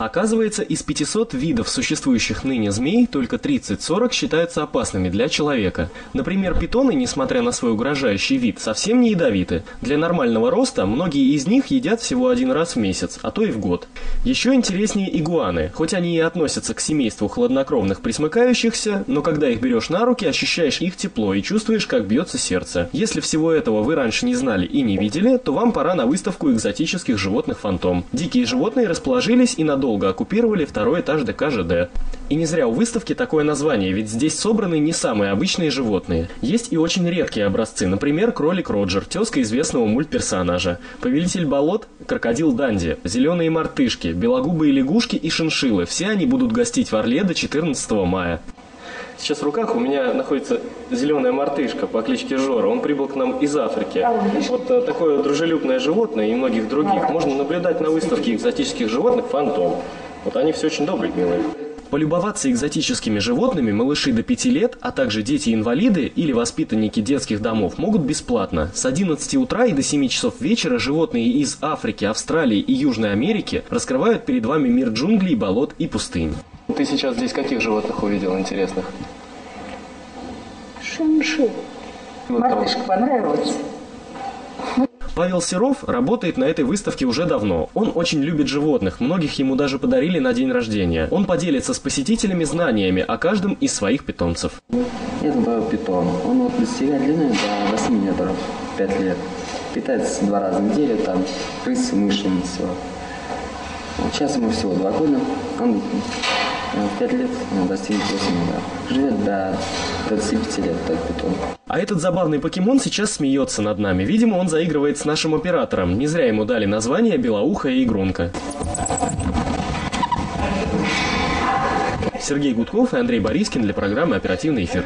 Оказывается, из 500 видов существующих ныне змей только 30-40 считаются опасными для человека. Например, питоны, несмотря на свой угрожающий вид, совсем не ядовиты. Для нормального роста многие из них едят всего один раз в месяц, а то и в год. Еще интереснее игуаны. Хоть они и относятся к семейству хладнокровных присмыкающихся, но когда их берешь на руки, ощущаешь их тепло и чувствуешь, как бьется сердце. Если всего этого вы раньше не знали и не видели, то вам пора на выставку экзотических животных «Фантом». Дикие животные расположились и надолго оккупировали второй этаж ДК ЖД. И не зря у выставки такое название, ведь здесь собраны не самые обычные животные. Есть и очень редкие образцы, например, кролик Роджер, тезка известного мультперсонажа, повелитель болот, крокодил Данди, зеленые мартышки, белогубые лягушки и шиншиллы. Все они будут гостить в Орле до 14 мая. Сейчас в руках у меня находится зеленая мартышка по кличке Жора. Он прибыл к нам из Африки. Вот э, такое дружелюбное животное и многих других можно наблюдать на выставке экзотических животных «Фантом». Вот они все очень добрые, милые. Полюбоваться экзотическими животными малыши до 5 лет, а также дети-инвалиды или воспитанники детских домов могут бесплатно. С 11 утра и до 7 часов вечера животные из Африки, Австралии и Южной Америки раскрывают перед вами мир джунглей, болот и пустынь. Ты сейчас здесь каких животных увидел интересных? Шинши. Мартышка понравилась. Павел Серов работает на этой выставке уже давно. Он очень любит животных, многих ему даже подарили на день рождения. Он поделится с посетителями знаниями о каждом из своих питомцев. Это питон. Он вот достигает длины до 8 метров, 5 лет. Питается два раза в неделю, там крысы, мыши, все. Вот сейчас ему всего два года. Он 5 лет достигнет 8 да. Живет до 25 лет, так питон. А этот забавный покемон сейчас смеется над нами. Видимо, он заигрывает с нашим оператором. Не зря ему дали название «Белоухая игрунка». Сергей Гудков и Андрей Борискин для программы «Оперативный эфир».